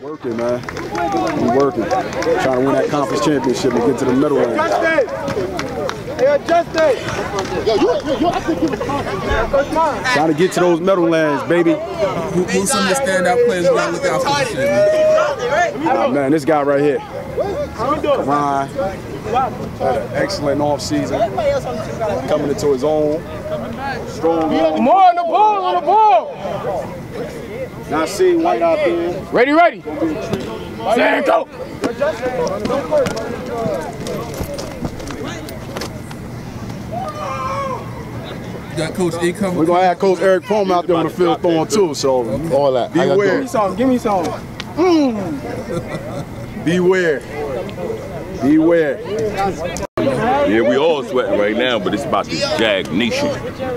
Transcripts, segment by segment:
Working, man. We working. Trying to win that conference championship and get to the middle range. Trying to get to those middle lands, baby. Who, who's some of the standout players we gotta look out for this shit, man? Oh, man, this guy right here. Ryan had an excellent offseason. Coming into his own. Strong. More on the ball, on the ball. Not seeing white out there. Ready, ready. Stand go. You got Coach A coming. We're gonna have Coach Eric Prom out there on the field throwing too, so All that. How y'all beware. doing? some, give me some. Mm. Beware. Beware. Yeah, we all sweating right now, but it's about this Jag Nation.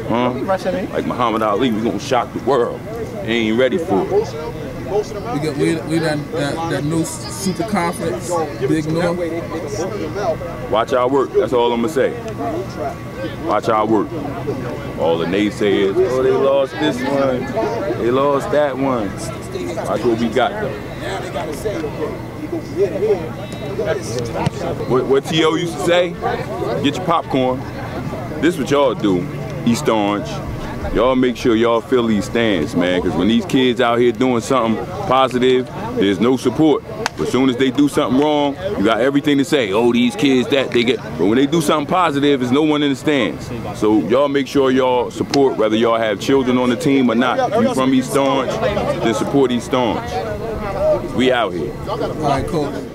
Huh? Like Muhammad Ali, we gonna shock the world. They ain't ready for it. We got we, we that, that that new super conference, Big North. Watch our work. That's all I'm gonna say. Watch our work. All the naysayers, oh, they lost this one. They lost that one. Watch what we got though. What, what T.O. used to say? Get your popcorn. This what y'all do, East Orange. Y'all make sure y'all fill these stands, man, because when these kids out here doing something positive, there's no support. But as soon as they do something wrong, you got everything to say. Oh, these kids that they get. But when they do something positive, there's no one in the stands. So y'all make sure y'all support, whether y'all have children on the team or not. If you from East Orange, then support East Orange. We out here. All right, Coach.